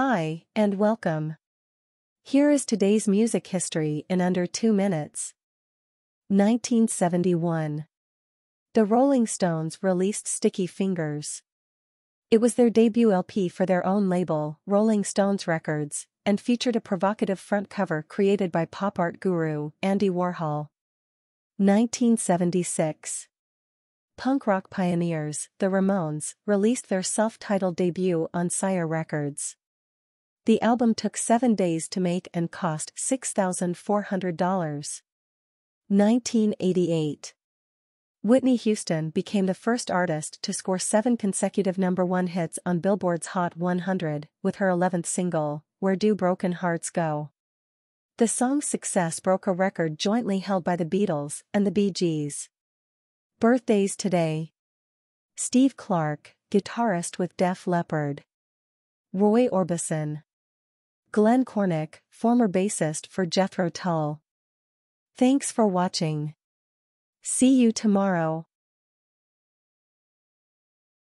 Hi, and welcome. Here is today's music history in under two minutes. 1971. The Rolling Stones released Sticky Fingers. It was their debut LP for their own label, Rolling Stones Records, and featured a provocative front cover created by pop art guru Andy Warhol. 1976. Punk rock pioneers, the Ramones, released their self-titled debut on Sire Records. The album took seven days to make and cost $6,400. 1988. Whitney Houston became the first artist to score seven consecutive number one hits on Billboard's Hot 100 with her 11th single, Where Do Broken Hearts Go? The song's success broke a record jointly held by the Beatles and the Bee Gees. Birthdays today. Steve Clark, guitarist with Def Leppard. Roy Orbison. Glenn Cornick, former bassist for Jethro Tull. Thanks for watching. See you tomorrow.